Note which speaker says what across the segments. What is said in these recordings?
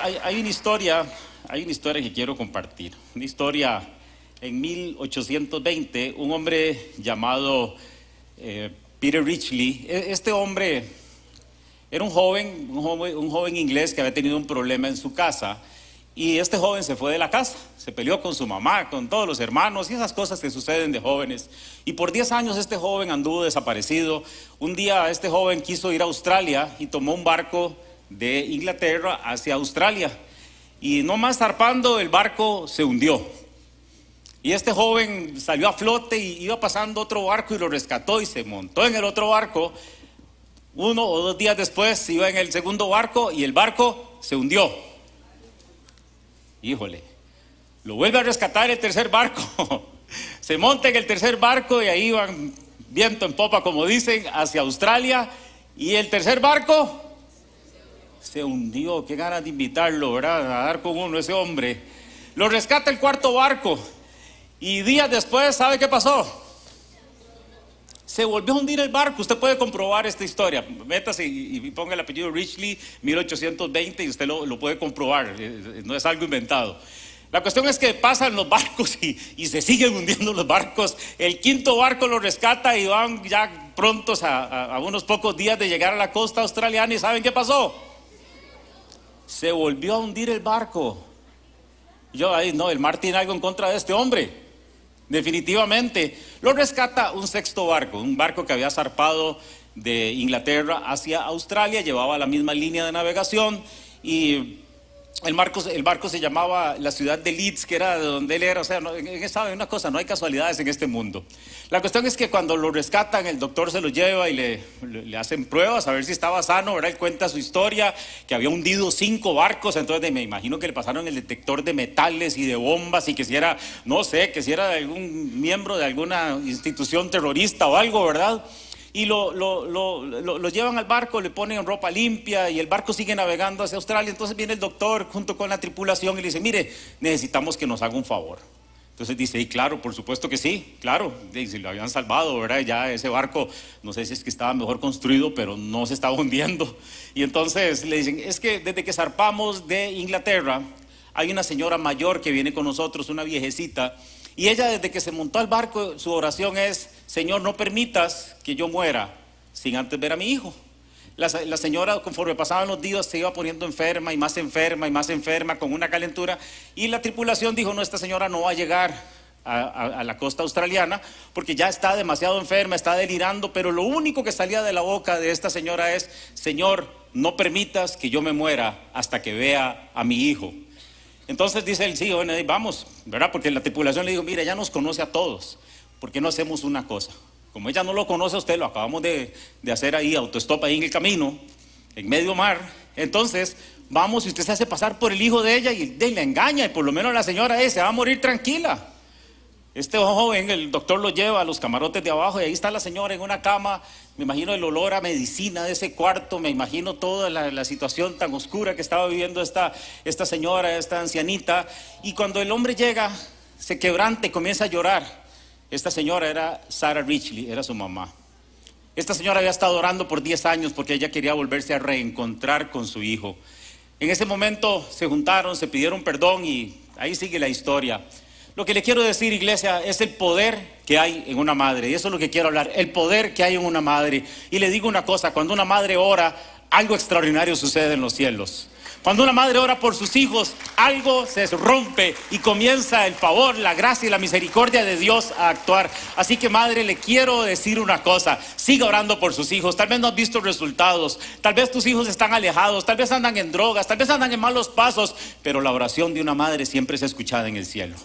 Speaker 1: Hay, hay una historia, hay una historia que quiero compartir. Una historia en 1820, un hombre llamado eh, Peter Richley. E- Este hombre era un joven, un joven, un joven inglés que había tenido un problema en su casa. Y este joven se fue de la casa, se peleó con su mamá, con todos los hermanos y esas cosas que suceden de jóvenes. Y por 10 años este joven anduvo desaparecido. Un día este joven quiso ir a Australia y tomó un barco de Inglaterra hacia Australia. Y no más zarpando, el barco se hundió. Y este joven salió a flote y iba pasando otro barco y lo rescató y se montó en el otro barco. Uno o dos días después iba en el segundo barco y el barco se hundió. Híjole, lo vuelve a rescatar el tercer barco. Se monta en el tercer barco y ahí van viento en popa, como dicen, hacia Australia. Y el tercer barco se hundió. Qué ganas de invitarlo, ¿verdad? A dar con uno ese hombre. Lo rescata el cuarto barco. Y días después, ¿sabe qué pasó? Se volvió a hundir el barco. Usted puede comprobar esta historia. Métase y, ponga el apellido Richley, 1820, y usted lo, puede comprobar. Eh, No es algo inventado. La cuestión es que pasan los barcos y, se siguen hundiendo los barcos. El quinto barco lo rescata y van ya prontos a, a- a unos pocos días de llegar a la costa australiana. ¿Y saben qué pasó? Se volvió a hundir el barco. Yo ahí, no, el mar tiene algo en contra de este hombre. Definitivamente. Lo rescata un sexto barco, un barco que había zarpado de Inglaterra hacia Australia, llevaba la misma línea de navegación y el barco, el barco se llamaba la ciudad de Leeds, que era de donde él era. O sea, no, sabe una cosa, no hay casualidades en este mundo. La cuestión es que cuando lo rescatan, el doctor se lo lleva y le hacen pruebas a ver si estaba sano. ¿verdad? Él cuenta su historia, que había hundido cinco barcos. Entonces me imagino que le pasaron el detector de metales y de bombas y que si era, no sé, que si era de algún miembro de alguna institución terrorista o algo, ¿verdad? Y lo, lo, lo, lo- llevan al barco, le ponen ropa limpia y el barco sigue navegando hacia Australia. Entonces viene el doctor junto con la tripulación y le dice, mire, necesitamos que nos haga un favor. Entonces dice, y claro, por supuesto que sí, claro, y si lo habían salvado, ¿verdad? Ya ese barco, no sé si es que estaba mejor construido, pero no se estaba hundiendo. Y entonces le dicen, es que desde que zarpamos de Inglaterra, hay una señora mayor que viene con nosotros, una viejecita, y ella desde que se montó al barco, su oración es, Señor, no permitas que yo muera sin antes ver a mi hijo. La, señora, conforme pasaban los días, se iba poniendo enferma y más enferma y más enferma, con una calentura, y la tripulación dijo, no, esta señora no va a llegar a, la costa australiana porque ya está demasiado enferma, está delirando, pero lo único que salía de la boca de esta señora es, Señor, no permitas que yo me muera hasta que vea a mi hijo. Entonces dice él, sí, vamos, ¿verdad? Porque la tripulación le dijo, mira, ella nos conoce a todos, ¿por qué no hacemos una cosa? Como ella no lo conoce a usted, lo acabamos de, de hacer ahí, autostop ahí en el camino, en medio mar, entonces vamos y usted se hace pasar por el hijo de ella y, de- la engaña, y por lo menos la señora es, se va a morir tranquila. Este joven, el doctor lo lleva a los camarotes de abajo y ahí está la señora en una cama. Me imagino el olor a medicina de ese cuarto, me imagino toda la, la situación tan oscura que estaba viviendo esta, esta señora, esta ancianita. Y cuando el hombre llega, se quebranta y comienza a llorar. Esta señora era Sarah Richley, era su mamá. Esta señora había estado orando por 10 años porque ella quería volverse a reencontrar con su hijo. En ese momento se juntaron, se pidieron perdón y ahí sigue la historia. Lo que le quiero decir, iglesia, es el poder que hay en una madre. Y eso es lo que quiero hablar, el poder que hay en una madre. Y le digo una cosa, cuando una madre ora, algo extraordinario sucede en los cielos. Cuando una madre ora por sus hijos, algo se rompe y comienza el favor, la gracia y la misericordia de Dios a actuar. Así que madre, le quiero decir una cosa, siga orando por sus hijos. Tal vez no has visto resultados, tal vez tus hijos están alejados, tal vez andan en drogas, tal vez andan en malos pasos, pero la oración de una madre siempre es escuchada en el cielo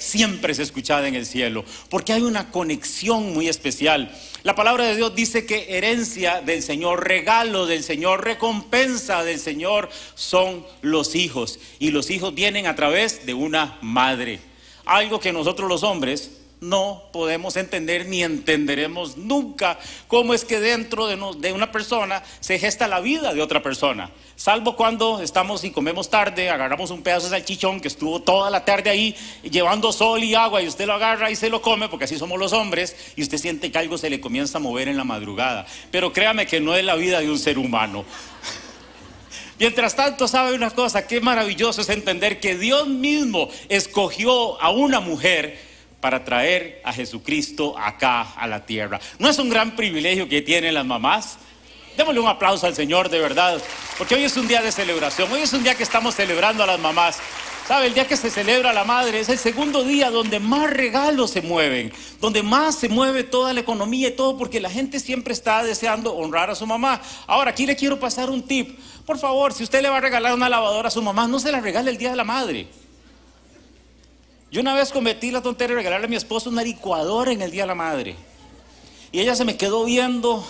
Speaker 1: siempre es escuchada en el cielo, porque hay una conexión muy especial. La palabra de Dios dice que herencia del Señor, regalo del Señor, recompensa del Señor son los hijos. Y los hijos vienen a través de una madre. Algo que nosotros los hombres no podemos entender ni entenderemos nunca cómo es que dentro de, una persona se gesta la vida de otra persona. Salvo cuando estamos y comemos tarde, agarramos un pedazo de salchichón que estuvo toda la tarde ahí llevando sol y agua y usted lo agarra y se lo come porque así somos los hombres y usted siente que algo se le comienza a mover en la madrugada. Pero créame que no es la vida de un ser humano. Mientras tanto, sabe una cosa, qué maravilloso es entender que Dios mismo escogió a una mujer para traer a Jesucristo acá a la tierra. ¿No es un gran privilegio que tienen las mamás? Démosle un aplauso al Señor de verdad, porque hoy es un día de celebración, hoy es un día que estamos celebrando a las mamás. ¿Sabe? El día que se celebra la madre es el segundo día donde más regalos se mueven, donde más se mueve toda la economía y todo, porque la gente siempre está deseando honrar a su mamá. Ahora, aquí le quiero pasar un tip. Por favor, si usted le va a regalar una lavadora a su mamá, no se la regale el día de la madre. Yo una vez cometí la tontería de regalarle a mi esposo una licuadora en el día de la madre. Y ella se me quedó viendo.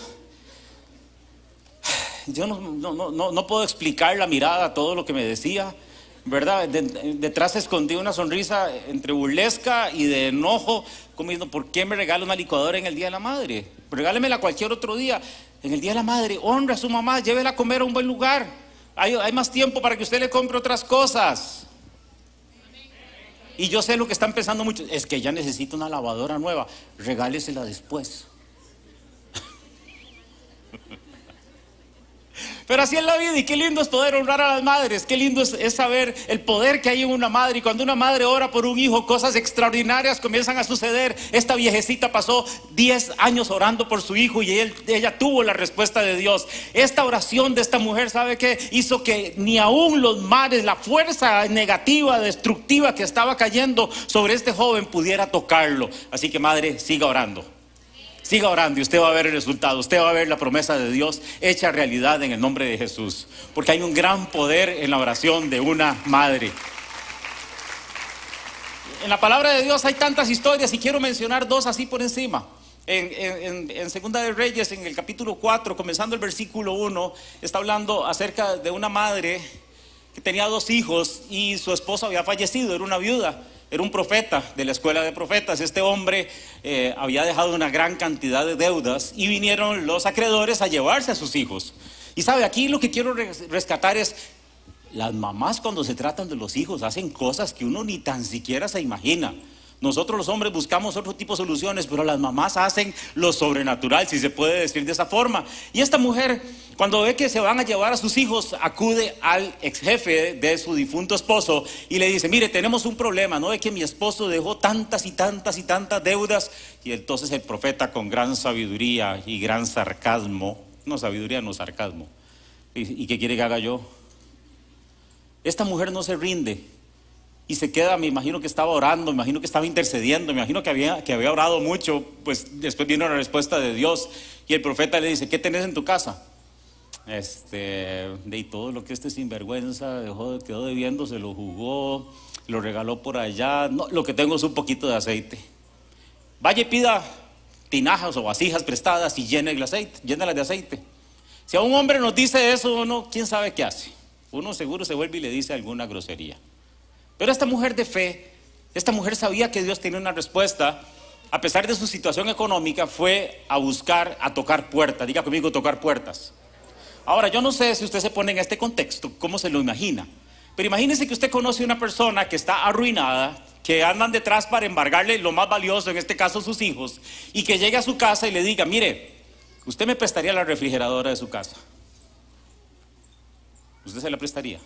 Speaker 1: Yo no, puedo explicar la mirada, todo lo que me decía. ¿verdad? detrás se escondía una sonrisa entre burlesca y de enojo, como diciendo, ¿por qué me regala una licuadora en el Día de la Madre? Regálemela cualquier otro día. En el Día de la Madre, honra a su mamá, llévela a comer a un buen lugar. Hay más tiempo para que usted le compre otras cosas. Y yo sé lo que están pensando muchos, es que ella necesita una lavadora nueva, regálesela después. Pero así es la vida y qué lindo es poder honrar a las madres, qué lindo es, saber el poder que hay en una madre y cuando una madre ora por un hijo, cosas extraordinarias comienzan a suceder. Esta viejecita pasó 10 años orando por su hijo y ella tuvo la respuesta de Dios. Esta oración de esta mujer, ¿sabe qué? Hizo que ni aún los mares, la fuerza negativa, destructiva que estaba cayendo sobre este joven pudiera tocarlo. Así que madre, siga orando. Siga orando y usted va a ver el resultado. Usted va a ver la promesa de Dios hecha realidad en el nombre de Jesús. Porque hay un gran poder en la oración de una madre. En la palabra de Dios hay tantas historias y quiero mencionar dos así por encima. En, Segunda de Reyes, en el capítulo 4, comenzando el versículo 1, está hablando acerca de una madre que tenía dos hijos y su esposo había fallecido, era una viuda era un profeta de la escuela de profetas. Este hombre eh, había dejado una gran cantidad de deudas y vinieron los acreedores a llevarse a sus hijos. Y sabe, aquí lo que quiero rescatar es, las mamás cuando se tratan de los hijos hacen cosas que uno ni tan siquiera se imagina. Nosotros los hombres buscamos otro tipo de soluciones, pero las mamás hacen lo sobrenatural, si se puede decir de esa forma. Y esta mujer, cuando ve que se van a llevar a sus hijos, acude al ex jefe de su difunto esposo y le dice, mire, tenemos un problema, ¿no? Es que mi esposo dejó tantas y tantas y tantas deudas. Y entonces el profeta con gran sabiduría y gran sarcasmo, no sabiduría, no sarcasmo, ¿y, y qué quiere que haga yo? Esta mujer no se rinde y se queda, me imagino que estaba orando, me imagino que estaba intercediendo, me imagino que había, que había orado mucho, pues después vino la respuesta de Dios y el profeta le dice, ¿qué tenés en tu casa? Este, de todo lo que este sinvergüenza dejó, quedó debiendo, se lo jugó, lo regaló por allá, no, lo que tengo es un poquito de aceite. Vaya y pida tinajas o vasijas prestadas y llene el aceite, de aceite. Si a un hombre nos dice eso, uno, ¿quién sabe qué hace? Uno seguro se vuelve y le dice alguna grosería. Pero esta mujer de fe, esta mujer sabía que Dios tenía una respuesta, a pesar de su situación económica, fue a buscar, a tocar puertas. Diga conmigo, tocar puertas. Ahora, yo no sé si usted se pone en este contexto, cómo se lo imagina. Pero imagínese que usted conoce a una persona que está arruinada, que andan detrás para embargarle lo más valioso, en este caso sus hijos, y que llegue a su casa y le diga, mire, usted me prestaría la refrigeradora de su casa. ¿Usted se la prestaría?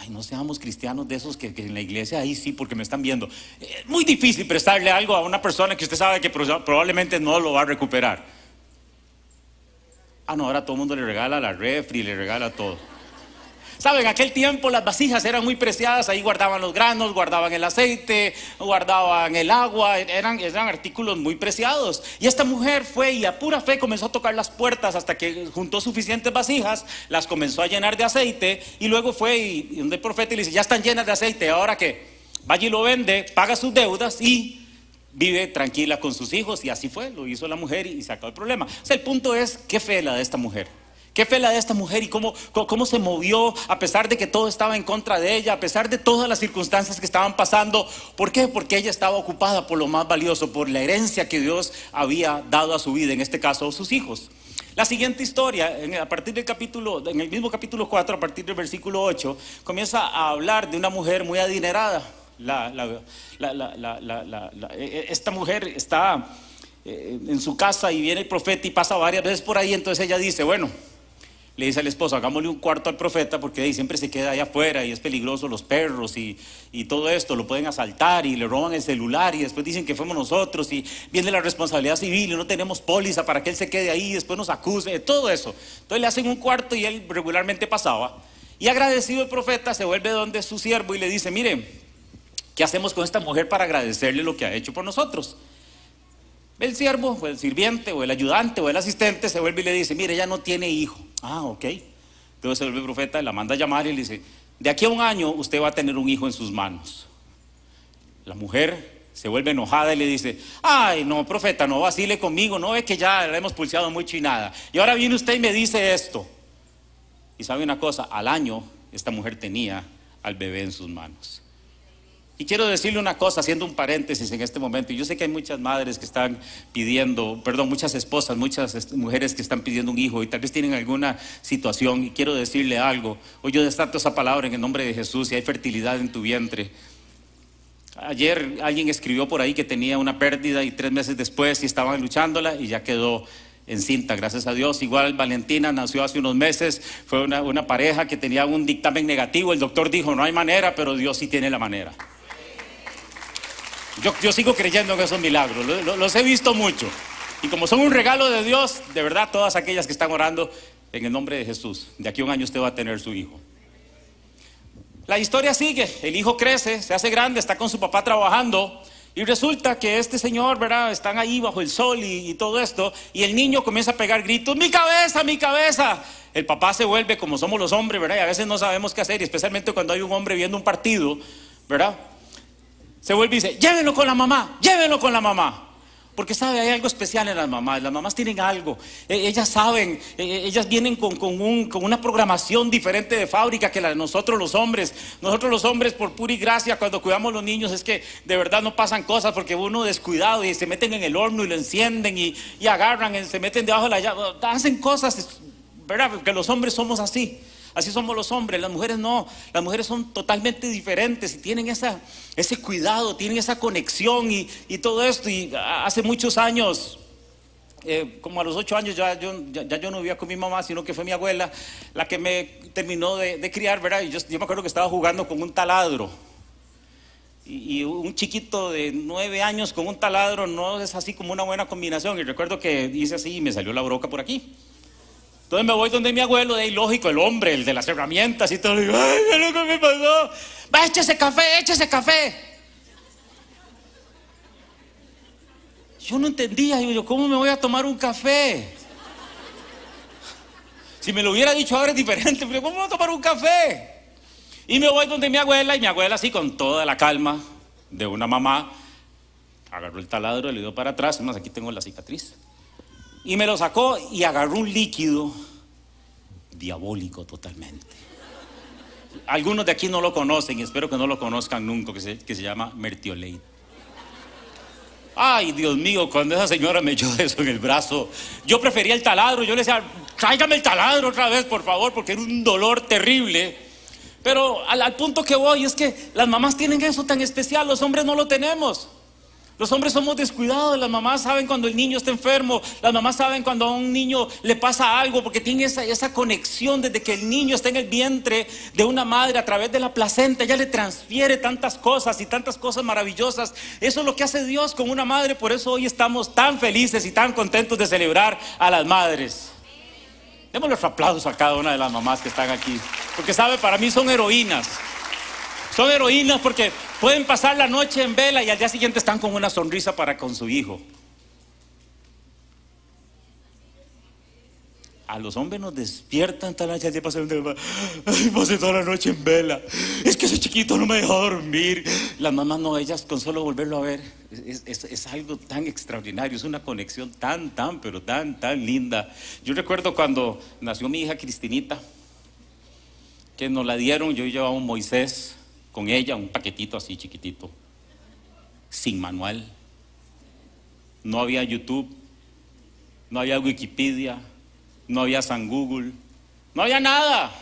Speaker 1: Ay, no seamos cristianos de esos que, en la iglesia, ahí sí, porque me están viendo. Es muy difícil prestarle algo a una persona que usted sabe que probablemente no lo va a recuperar. Ah, no, ahora todo el mundo le regala la refri, le regala todo. Saben, en aquel tiempo las vasijas eran muy preciadas, ahí guardaban los granos, guardaban el aceite, guardaban el agua, eran, eran artículos muy preciados. Y esta mujer fue y a pura fe comenzó a tocar las puertas hasta que juntó suficientes vasijas, las comenzó a llenar de aceite y luego fue y, donde el profeta le dice, ya están llenas de aceite, ahora que vaya y lo vende, paga sus deudas y vive tranquila con sus hijos y así fue, lo hizo la mujer y, sacó el problema. O sea, el punto es, ¿qué fe la de esta mujer? Qué fe la de esta mujer y cómo, cómo se movió a pesar de que todo estaba en contra de ella, a pesar de todas las circunstancias que estaban pasando. ¿Por qué? Porque ella estaba ocupada por lo más valioso, por la herencia que Dios había dado a su vida, en este caso a sus hijos. La siguiente historia, a partir del capítulo, en el mismo capítulo 4, a partir del versículo 8, comienza a hablar de una mujer muy adinerada. esta mujer está eh, en su casa y viene el profeta y pasa varias veces por ahí, entonces ella dice, bueno, le dice al esposo, hagámosle un cuarto al profeta porque ahí siempre se queda allá afuera y es peligroso los perros y, y, todo esto, lo pueden asaltar y le roban el celular y después dicen que fuimos nosotros y viene la responsabilidad civil y no tenemos póliza para que él se quede ahí después nos acuse, todo eso. Entonces le hacen un cuarto y él regularmente pasaba. Y agradecido el profeta se vuelve donde su siervo y le dice, mire, ¿qué hacemos con esta mujer para agradecerle lo que ha hecho por nosotros? El siervo, o el sirviente, o el ayudante, o el asistente se vuelve y le dice, mire, ella no tiene hijo. Ah, ok. Entonces se vuelve el profeta, la manda a llamar y le dice, de aquí a un año usted va a tener un hijo en sus manos. La mujer se vuelve enojada y le dice, ay, no, profeta, no vacile conmigo, no ve que ya la hemos pulseado mucho y nada. Y ahora viene usted y me dice esto. Y sabe una cosa, al año esta mujer tenía al bebé en sus manos. Y quiero decirle una cosa, haciendo un paréntesis en este momento. Yo sé que hay muchas madres que están pidiendo, perdón, muchas esposas, muchas mujeres que están pidiendo un hijo y tal vez tienen alguna situación. Y quiero decirle algo. Hoy yo destato esa palabra en el nombre de Jesús y hay fertilidad en tu vientre. Ayer alguien escribió por ahí que tenía una pérdida y tres meses después y estaban luchándola y ya quedó encinta, gracias a Dios. Igual Valentina nació hace unos meses, fue una, una pareja que tenía un dictamen negativo. El doctor dijo, no hay manera, pero Dios sí tiene la manera. Yo, sigo creyendo en esos milagros, los he visto mucho. Y como son un regalo de Dios, de verdad, todas aquellas que están orando en el nombre de Jesús, de aquí a un año usted va a tener su hijo. La historia sigue, el hijo crece, se hace grande, está con su papá trabajando. Y resulta que este señor, ¿verdad? Están ahí bajo el sol y, y, todo esto. Y el niño comienza a pegar gritos, mi cabeza, mi cabeza. El papá se vuelve como somos los hombres, ¿verdad? Y a veces no sabemos qué hacer, y especialmente cuando hay un hombre viendo un partido, ¿verdad? Se vuelve y dice, llévenlo con la mamá, llévenlo con la mamá. Porque sabe, hay algo especial en las mamás. Las mamás tienen algo. E, ellas saben, e, e, ellas vienen con, una programación diferente de fábrica que la de nosotros los hombres. Nosotros los hombres, por pura y gracia, cuando cuidamos los niños, es que de verdad no pasan cosas porque uno descuidado y se meten en el horno y lo encienden y, y agarran, y se meten debajo de la llave. Hacen cosas, ¿verdad? Porque los hombres somos así. Así somos los hombres, las mujeres no. Las mujeres son totalmente diferentes y tienen ese cuidado, tienen esa conexión y, todo esto. Y hace muchos años, eh, como a los ocho años, ya yo, yo no vivía con mi mamá, sino que fue mi abuela la que me terminó de, criar, ¿verdad? Y yo, me acuerdo que estaba jugando con un taladro. Y, un chiquito de nueve años con un taladro no es así como una buena combinación. Y recuerdo que hice así y me salió la broca por aquí. Entonces me voy donde mi abuelo, de ahí lógico, el hombre, el de las herramientas y todo. Le digo, ay, ¿qué lo que me pasó? Va, échese café, échese café. Yo no entendía, yo, ¿cómo me voy a tomar un café? Si me lo hubiera dicho ahora es diferente, pero ¿cómo voy a tomar un café? Y me voy donde mi abuela, y mi abuela así con toda la calma de una mamá, agarró el taladro, le dio para atrás, más aquí tengo la cicatriz. Y me lo sacó y agarró un líquido diabólico totalmente. Algunos de aquí no lo conocen y espero que no lo conozcan nunca, que se, que se llama Mertiolate. Ay, Dios mío, cuando esa señora me echó eso en el brazo, yo prefería el taladro, yo le decía, tráigame el taladro otra vez, por favor, porque era un dolor terrible. Pero al, al punto que voy es que las mamás tienen eso tan especial, los hombres no lo tenemos. Los hombres somos descuidados, las mamás saben cuando el niño está enfermo, las mamás saben cuando a un niño le pasa algo, porque tiene esa, esa conexión desde que el niño está en el vientre de una madre a través de la placenta, ella le transfiere tantas cosas y tantas cosas maravillosas. Eso es lo que hace Dios con una madre, por eso hoy estamos tan felices y tan contentos de celebrar a las madres. Démosle los aplausos a cada una de las mamás que están aquí, porque sabe, para mí son heroínas. Son heroínas porque pueden pasar la noche en vela y al día siguiente están con una sonrisa para con su hijo. A los hombres nos despiertan tal noche, día pasé, pasé toda la noche en vela. Es que ese chiquito no me dejó dormir. Las mamás no, ellas con solo volverlo a ver. Es, es, algo tan extraordinario, es una conexión tan, tan, pero tan, tan linda. Yo recuerdo cuando nació mi hija Cristinita, que nos la dieron, yo llevaba un Moisés con ella un paquetito así chiquitito, sin manual. No había YouTube, no había Wikipedia, no había San Google, no había nada.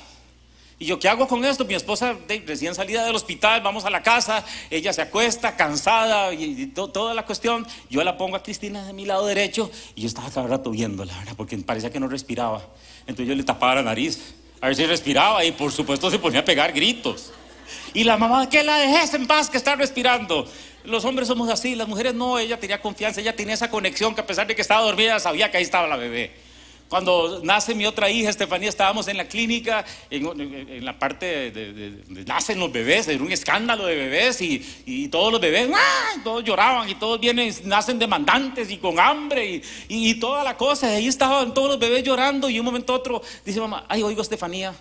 Speaker 1: ¿Y yo qué hago con esto? Mi esposa recién salida del hospital, vamos a la casa, ella se acuesta cansada y, toda la cuestión. Yo la pongo a Cristina de mi lado derecho y yo estaba cada rato viéndola, ¿verdad? Porque parecía que no respiraba. Entonces yo le tapaba la nariz a ver si respiraba y por supuesto se ponía a pegar gritos. Y la mamá, que la dejes en paz, que está respirando. Los hombres somos así, las mujeres no, ella tenía confianza, ella tenía esa conexión que a pesar de que estaba dormida sabía que ahí estaba la bebé. Cuando nace mi otra hija, Estefanía, estábamos en la clínica, en, la parte de, nacen los bebés, era un escándalo de bebés y, todos los bebés, ¡ah! todos lloraban y todos vienen, nacen demandantes y con hambre y, toda la cosa. Y ahí estaban todos los bebés llorando y un momento otro dice mamá, ay, oigo Estefanía.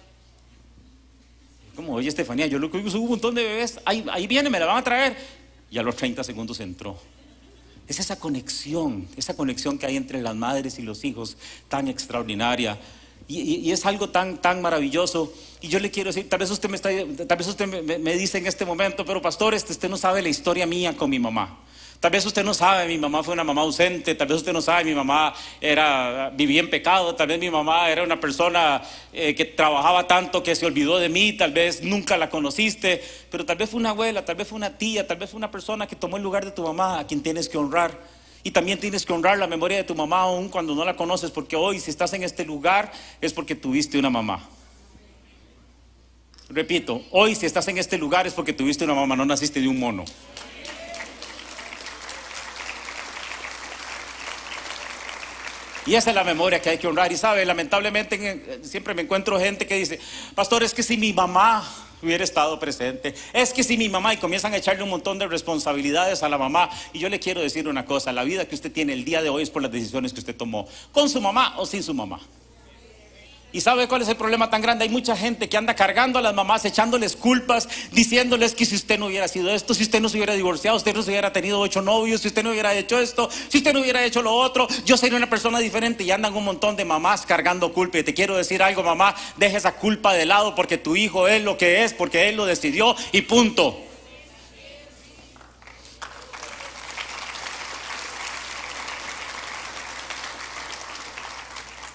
Speaker 1: ¿Cómo oye Estefanía? Yo lo que es un montón de bebés, ahí, viene, me la van a traer. Y a los 30 segundos entró. Es esa conexión, esa conexión que hay entre las madres y los hijos tan extraordinaria. Y, es algo tan, tan maravilloso. Y yo le quiero decir, tal vez usted me, está, tal vez usted me, dice en este momento, pero pastor, este, usted no sabe la historia mía con mi mamá. Tal vez usted no sabe, mi mamá fue una mamá ausente, tal vez usted no sabe, mi mamá era, vivía en pecado, tal vez mi mamá era una persona eh, que trabajaba tanto que se olvidó de mí, tal vez nunca la conociste, pero tal vez fue una abuela, tal vez fue una tía, tal vez fue una persona que tomó el lugar de tu mamá, a quien tienes que honrar. Y también tienes que honrar la memoria de tu mamá aún cuando no la conoces, porque hoy si estás en este lugar es porque tuviste una mamá. Repito, hoy si estás en este lugar es porque tuviste una mamá, no naciste de un mono. Y esa es la memoria que hay que honrar. Y sabe, lamentablemente siempre me encuentro gente que dice, pastor, es que si mi mamá hubiera estado presente, es que si mi mamá y comienzan a echarle un montón de responsabilidades a la mamá. Y yo le quiero decir una cosa, la vida que usted tiene el día de hoy es por las decisiones que usted tomó, con su mamá o sin su mamá. ¿Y sabe cuál es el problema tan grande? Hay mucha gente que anda cargando a las mamás, echándoles culpas, diciéndoles que si usted no hubiera sido esto, si usted no se hubiera divorciado, usted no se hubiera tenido ocho novios, si usted no hubiera hecho esto, si usted no hubiera hecho lo otro, yo sería una persona diferente y andan un montón de mamás cargando culpa. Y te quiero decir algo, mamá, deja esa culpa de lado porque tu hijo es lo que es, porque él lo decidió y punto.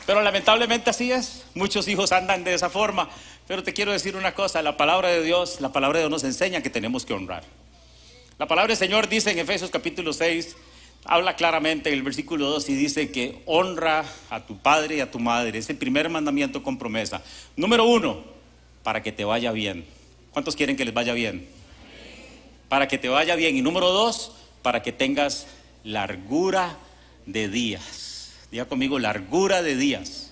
Speaker 1: Pero lamentablemente así es. Muchos hijos andan de esa forma. Pero te quiero decir una cosa, la palabra de Dios, la palabra de Dios nos enseña que tenemos que honrar. La palabra del Señor dice en Efesios capítulo 6, habla claramente en el versículo 2 y dice que honra a tu padre y a tu madre. Es el primer mandamiento con promesa. Número uno, para que te vaya bien. ¿Cuántos quieren que les vaya bien? Para que te vaya bien. Y número dos, para que tengas largura de días. Diga conmigo, largura de días.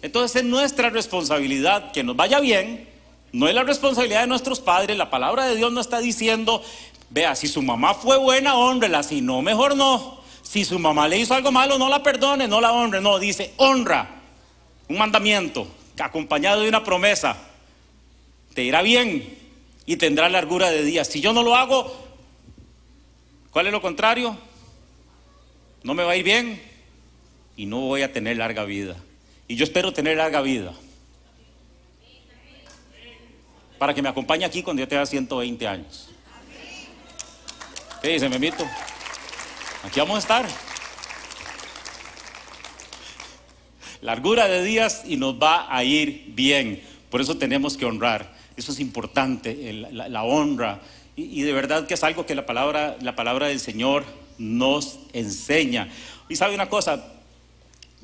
Speaker 1: Entonces es nuestra responsabilidad que nos vaya bien. No es la responsabilidad de nuestros padres. La palabra de Dios no está diciendo, vea, si su mamá fue buena, honrela. Si no, mejor no. Si su mamá le hizo algo malo, no la perdone, no la honre. No, dice, honra. Un mandamiento acompañado de una promesa. Te irá bien y tendrá largura de días. Si yo no lo hago, ¿cuál es lo contrario? No me va a ir bien y no voy a tener larga vida. Y yo espero tener larga vida. Para que me acompañe aquí cuando yo tenga 120 años. ¿Qué dice, Memito? Aquí vamos a estar. Largura de días y nos va a ir bien. Por eso tenemos que honrar. Eso es importante, la, honra. Y, y, de verdad que es algo que la palabra, la palabra del Señor nos enseña. Y sabe una cosa,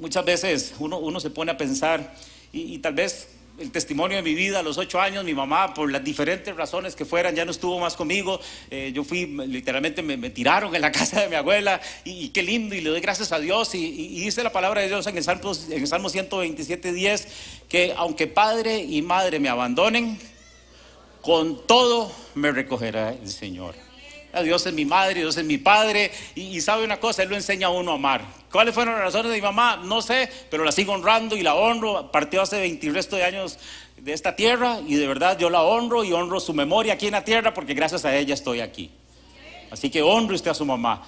Speaker 1: muchas veces uno, se pone a pensar y, tal vez el testimonio de mi vida a los ocho años, mi mamá, por las diferentes razones que fueran, ya no estuvo más conmigo. Eh, yo fui, literalmente me, tiraron en la casa de mi abuela y, qué lindo, y le doy gracias a Dios. Y, dice la palabra de Dios en el, Salmo, en el Salmo 127, 10, que aunque padre y madre me abandonen, con todo me recogerá el Señor. Dios es mi madre, Dios es mi padre. Y, sabe una cosa, Él lo enseña a uno a amar. ¿Cuáles fueron las razones de mi mamá? No sé, pero la sigo honrando y la honro. Partió hace 20 resto de años de esta tierra y de verdad yo la honro y honro su memoria aquí en la tierra porque gracias a ella estoy aquí. Así que honre usted a su mamá.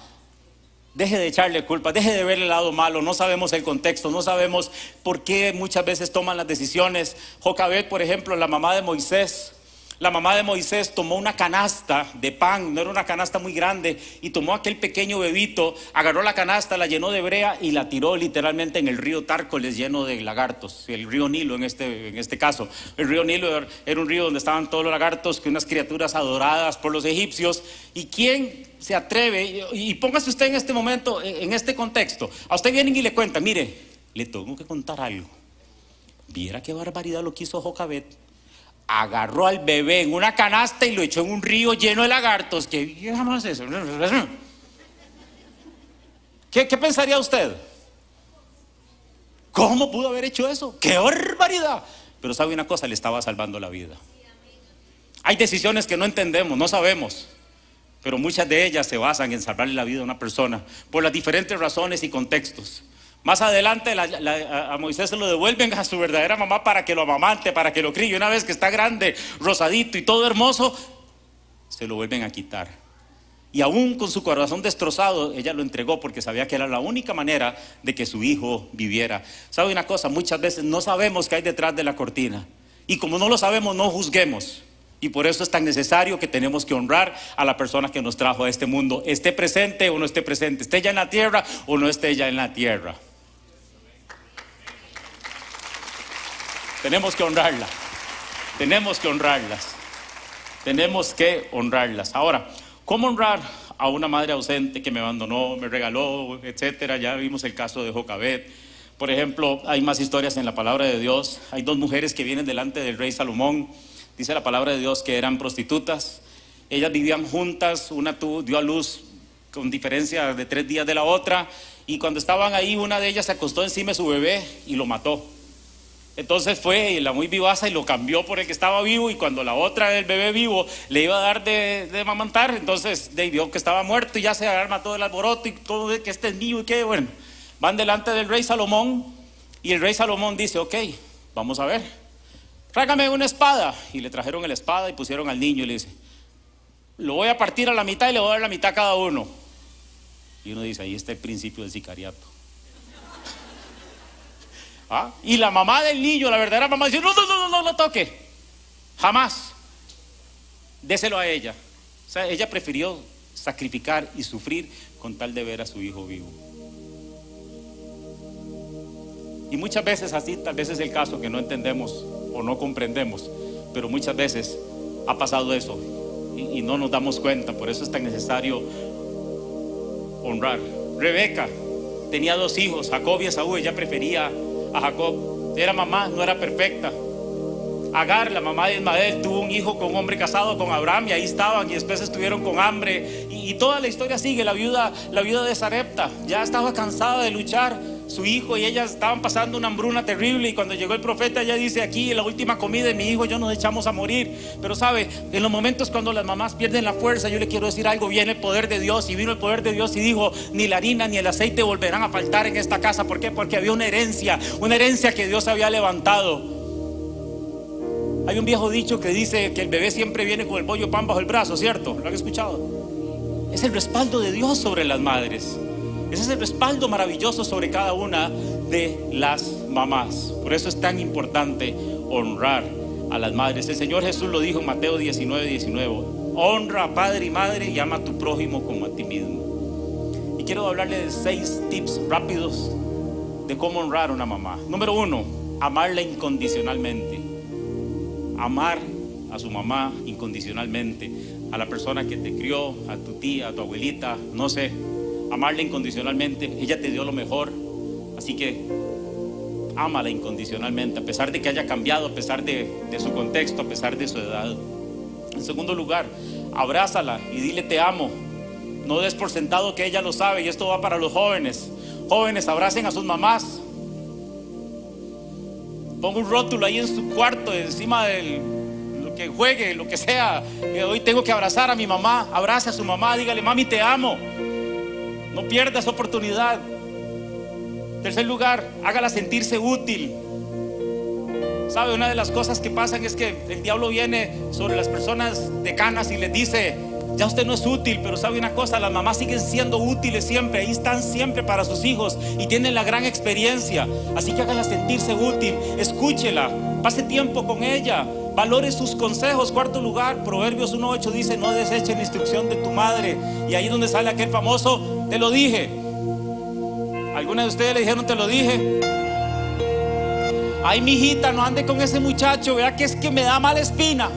Speaker 1: Deje de echarle culpa, deje de ver el lado malo. No sabemos el contexto, no sabemos por qué muchas veces toman las decisiones. Jocabet, por ejemplo, la mamá de Moisés, La mamá de Moisés tomó una canasta de pan, no era una canasta muy grande, y tomó aquel pequeño bebito, agarró la canasta, la llenó de brea y la tiró literalmente en el río Tárcoles lleno de lagartos, el río Nilo en este, en este caso. El río Nilo era un río donde estaban todos los lagartos, que unas criaturas adoradas por los egipcios. ¿Y quién se atreve? Y, póngase usted en este momento, en este contexto. A usted vienen y le cuentan, mire, le tengo que contar algo. Viera qué barbaridad lo que hizo Jocabet agarró al bebé en una canasta y lo echó en un río lleno de lagartos. ¿Qué jamás eso? ¿Qué, ¿Qué pensaría usted? ¿Cómo pudo haber hecho eso? ¡Qué barbaridad! Pero sabe una cosa, le estaba salvando la vida. Hay decisiones que no entendemos, no sabemos, pero muchas de ellas se basan en salvarle la vida a una persona por las diferentes razones y contextos. Más adelante a Moisés se lo devuelven a su verdadera mamá para que lo amamante, para que lo críe. Una vez que está grande, rosadito y todo hermoso, se lo vuelven a quitar. Y aún con su corazón destrozado, ella lo entregó porque sabía que era la única manera de que su hijo viviera. ¿Sabe una cosa? Muchas veces no sabemos qué hay detrás de la cortina. Y como no lo sabemos, no juzguemos. Y por eso es tan necesario que tenemos que honrar a la persona que nos trajo a este mundo, esté presente o no esté presente, esté ya en la tierra o no esté ya en la tierra. Tenemos que honrarla. Tenemos que honrarlas. Tenemos que honrarlas. Ahora, ¿cómo honrar a una madre ausente que me abandonó, me regaló, etcétera? Ya vimos el caso de Jocabet. Por ejemplo, hay más historias en la palabra de Dios. Hay dos mujeres que vienen delante del rey Salomón. Dice la palabra de Dios que eran prostitutas. Ellas vivían juntas, una dio a luz con diferencia de tres días de la otra. Y cuando estaban ahí, una de ellas se acostó encima de su bebé y lo mató. Entonces fue la muy vivaza y lo cambió por el que estaba vivo y cuando la otra del bebé vivo le iba a dar de, mamantar, entonces de, vio que estaba muerto y ya se arma todo el alboroto y todo que este es mío y que bueno, van delante del rey Salomón y el rey Salomón dice, ok, vamos a ver, trágame una espada y le trajeron la espada y pusieron al niño y le dice, lo voy a partir a la mitad y le voy a dar la mitad a cada uno. Y uno dice, ahí está el principio del sicariato. ¿Ah? Y la mamá del niño, la verdadera mamá, dice, no, no, no, no, no lo toque. Jamás. Déselo a ella. O sea, ella prefirió sacrificar y sufrir con tal de ver a su hijo vivo. Y muchas veces así, tal vez es el caso que no entendemos o no comprendemos, pero muchas veces ha pasado eso y, y no nos damos cuenta, por eso es tan necesario honrar. Rebeca tenía dos hijos, Jacob y Esaú, ella prefería Jacob. Era mamá, no era perfecta. Agar, la mamá de Ismael, tuvo un hijo con un hombre casado con Abraham y ahí estaban y después estuvieron con hambre. Y, toda la historia sigue. La viuda, la viuda de Sarepta ya estaba cansada de luchar su hijo y ella estaban pasando una hambruna terrible y cuando llegó el profeta ella dice aquí la última comida de mi hijo yo nos echamos a morir pero sabe en los momentos cuando las mamás pierden la fuerza yo le quiero decir algo viene el poder de Dios y vino el poder de Dios y dijo ni la harina ni el aceite volverán a faltar en esta casa ¿por qué? porque había una herencia una herencia que Dios había levantado hay un viejo dicho que dice que el bebé siempre viene con el bollo pan bajo el brazo ¿cierto? ¿lo han escuchado? es el respaldo de Dios sobre las madres ese es el respaldo maravilloso sobre cada una de las mamás. Por eso es tan importante honrar a las madres. El Señor Jesús lo dijo en Mateo 19, 19. Honra a padre y madre y ama a tu prójimo como a ti mismo. Y quiero hablarle de seis tips rápidos de cómo honrar a una mamá. Número uno, amarla incondicionalmente. Amar a su mamá incondicionalmente, a la persona que te crió, a tu tía, a tu abuelita, no sé, amarla incondicionalmente. Ella te dio lo mejor, así que ámala incondicionalmente, a pesar de que haya cambiado, a pesar de, su contexto, a pesar de su edad. En segundo lugar, abrázala y dile te amo. No des por sentado que ella lo sabe y esto va para los jóvenes. Jóvenes, abracen a sus mamás. Ponga un rótulo ahí en su cuarto, encima de lo que juegue, lo que sea. Hoy tengo que abrazar a mi mamá. Abrace a su mamá, dígale, mami, te amo. No pierdas oportunidad. Tercer lugar, hágala sentirse útil. ¿Sabe? Una de las cosas que pasan es que el diablo viene sobre las personas decanas y les dice, ya usted no es útil, pero sabe una cosa, las mamás siguen siendo útiles siempre, ahí están siempre para sus hijos y tienen la gran experiencia. Así que hágala sentirse útil, escúchela, pase tiempo con ella, Valore sus consejos. Cuarto lugar, Proverbios 1.8 dice, no desechen la instrucción de tu madre. Y ahí donde sale aquel famoso, te lo dije. ¿Alguna de ustedes le dijeron, te lo dije? Ay, mijita, no ande con ese muchacho, vea que es que me da mala espina.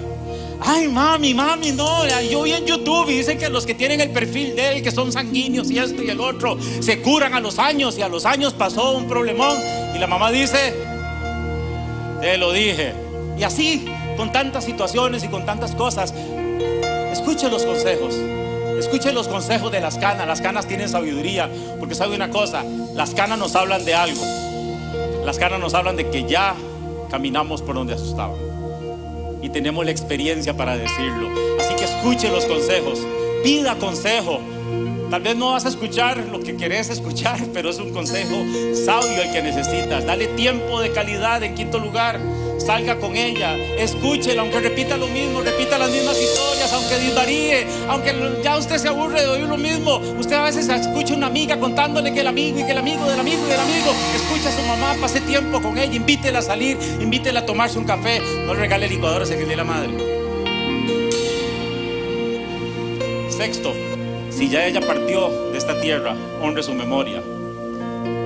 Speaker 1: Ay, mami, mami, no. Yo vi en YouTube y dicen que los que tienen el perfil de él, que son sanguíneos y esto y el otro, se curan a los años y a los años pasó un problemón. Y la mamá dice, te lo dije. Y así, con tantas situaciones y con tantas cosas, escuche los consejos. Escuche los consejos de las canas. Las canas tienen sabiduría. Porque sabe una cosa, las canas nos hablan de algo. Las canas nos hablan de que ya caminamos por donde asustaban. Y tenemos la experiencia para decirlo. Así que escuche los consejos. Pida consejo. Tal vez no vas a escuchar lo que querés escuchar, pero es un consejo sabio el que necesitas. Dale tiempo de calidad en quinto lugar salga con ella, escúchela, aunque repita lo mismo, repita las mismas historias, aunque disvaríe, aunque ya usted se aburre de oír lo mismo. Usted a veces escucha a una amiga contándole que el amigo y que el amigo del amigo y del amigo. Escucha a su mamá, pase tiempo con ella, invítela a salir, invítela a tomarse un café, no le regale licuadoras el día de la madre. Sexto, si ya ella partió de esta tierra, honre su memoria.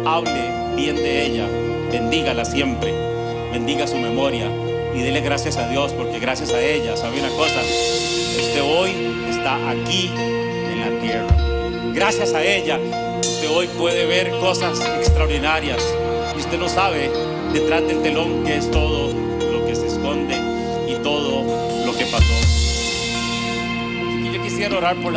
Speaker 1: Hable bien de ella, bendígala siempre bendiga su memoria y dele gracias a Dios porque gracias a ella, ¿sabe una cosa? Usted hoy está aquí en la tierra. Gracias a ella, usted hoy puede ver cosas extraordinarias y usted no sabe detrás del telón que es todo lo que se esconde y todo lo que pasó. Y yo quisiera orar por la